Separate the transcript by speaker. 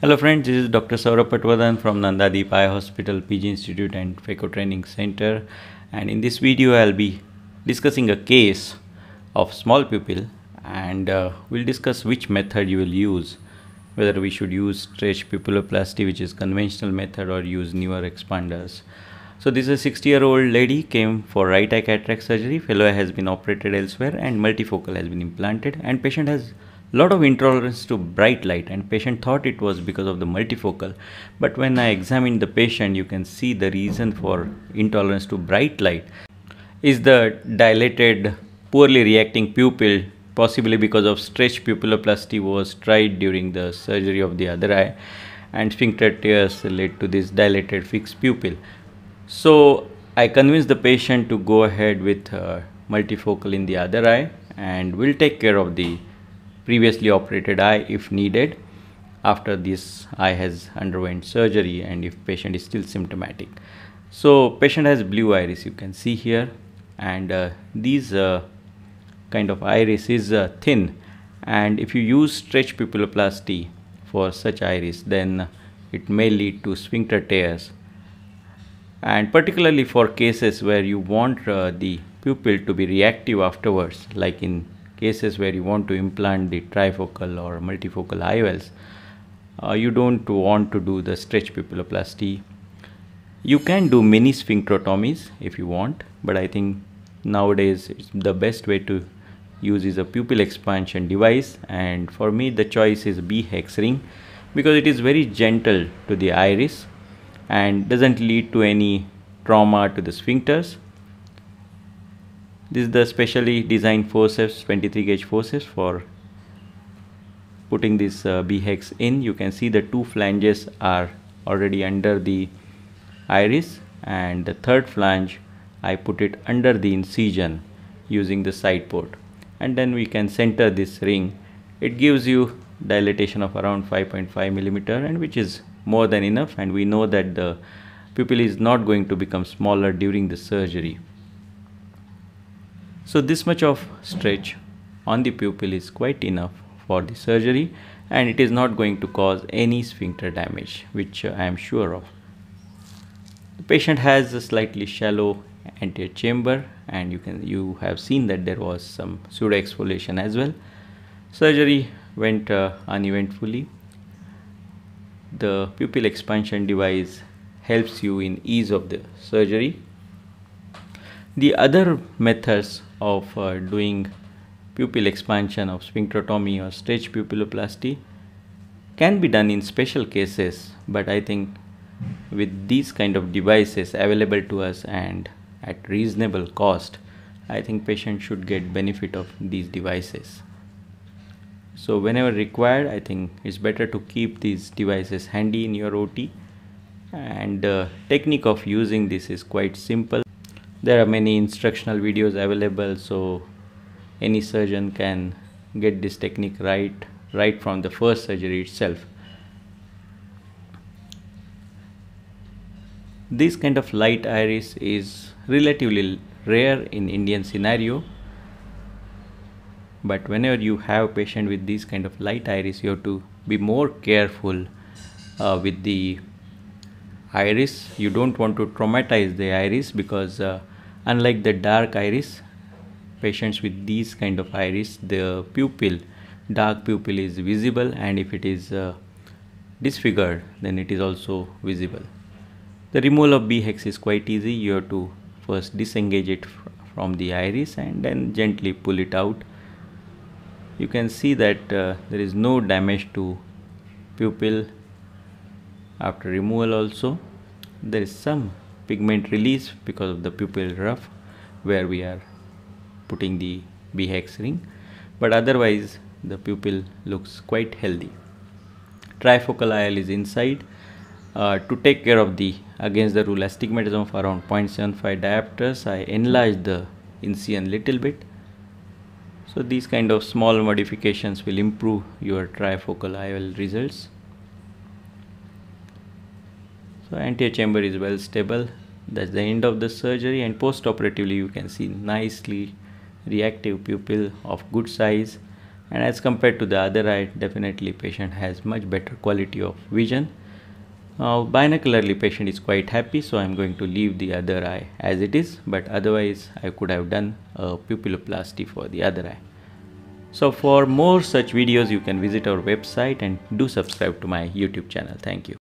Speaker 1: Hello friends, this is Dr. Sourabh Patwardhan from Nandadeep Eye Hospital, PG Institute and Phaco Training Center and in this video I'll be discussing a case of small pupil and uh, we'll discuss which method you will use whether we should use stretch pupilloplasty which is conventional method or use newer expanders. So this is a 60 year old lady came for right eye cataract surgery, fellow has been operated elsewhere and multifocal has been implanted and patient has lot of intolerance to bright light and patient thought it was because of the multifocal. But when I examined the patient you can see the reason for intolerance to bright light is the dilated poorly reacting pupil possibly because of stretch pupilloplasty was tried during the surgery of the other eye and sphincter tears led to this dilated fixed pupil. So I convinced the patient to go ahead with uh, multifocal in the other eye and we'll take care of the previously operated eye if needed after this eye has underwent surgery and if patient is still symptomatic. So patient has blue iris you can see here and uh, these uh, kind of iris is uh, thin and if you use stretch pupilloplasty for such iris then it may lead to sphincter tears and particularly for cases where you want uh, the pupil to be reactive afterwards like in cases where you want to implant the trifocal or multifocal IOLs, uh, you don't want to do the stretch pupilloplasty. You can do mini sphincterotomies if you want, but I think nowadays the best way to use is a pupil expansion device and for me the choice is B-hex ring because it is very gentle to the iris and doesn't lead to any trauma to the sphincters this is the specially designed forceps 23 gauge forceps for putting this uh, B-hex in. You can see the two flanges are already under the iris and the third flange I put it under the incision using the side port. And then we can center this ring. It gives you dilatation of around 5.5 millimeter and which is more than enough. And we know that the pupil is not going to become smaller during the surgery so this much of stretch on the pupil is quite enough for the surgery and it is not going to cause any sphincter damage which I am sure of. The patient has a slightly shallow anterior chamber and you can you have seen that there was some pseudo exfoliation as well. Surgery went uh, uneventfully. The pupil expansion device helps you in ease of the surgery. The other methods of uh, doing pupil expansion of sphincterotomy or stretch pupilloplasty can be done in special cases but I think with these kind of devices available to us and at reasonable cost I think patients should get benefit of these devices. So whenever required I think it's better to keep these devices handy in your OT and the uh, technique of using this is quite simple there are many instructional videos available so any surgeon can get this technique right right from the first surgery itself. This kind of light iris is relatively rare in Indian scenario but whenever you have a patient with this kind of light iris you have to be more careful uh, with the iris you don't want to traumatize the iris because uh, unlike the dark iris patients with these kind of iris the pupil dark pupil is visible and if it is uh, disfigured then it is also visible. The removal of b hex is quite easy. You have to first disengage it from the iris and then gently pull it out. You can see that uh, there is no damage to pupil after removal also there is some pigment release because of the pupil ruff where we are putting the B-hex ring. But otherwise the pupil looks quite healthy. Trifocal IOL is inside. Uh, to take care of the against the rule astigmatism of around 0.75 diopters I enlarged the incision little bit. So these kind of small modifications will improve your trifocal IOL results so anterior chamber is well stable that's the end of the surgery and post operatively you can see nicely reactive pupil of good size and as compared to the other eye definitely patient has much better quality of vision uh, binocularly patient is quite happy so I'm going to leave the other eye as it is but otherwise I could have done a pupilloplasty for the other eye. So for more such videos you can visit our website and do subscribe to my YouTube channel. Thank you.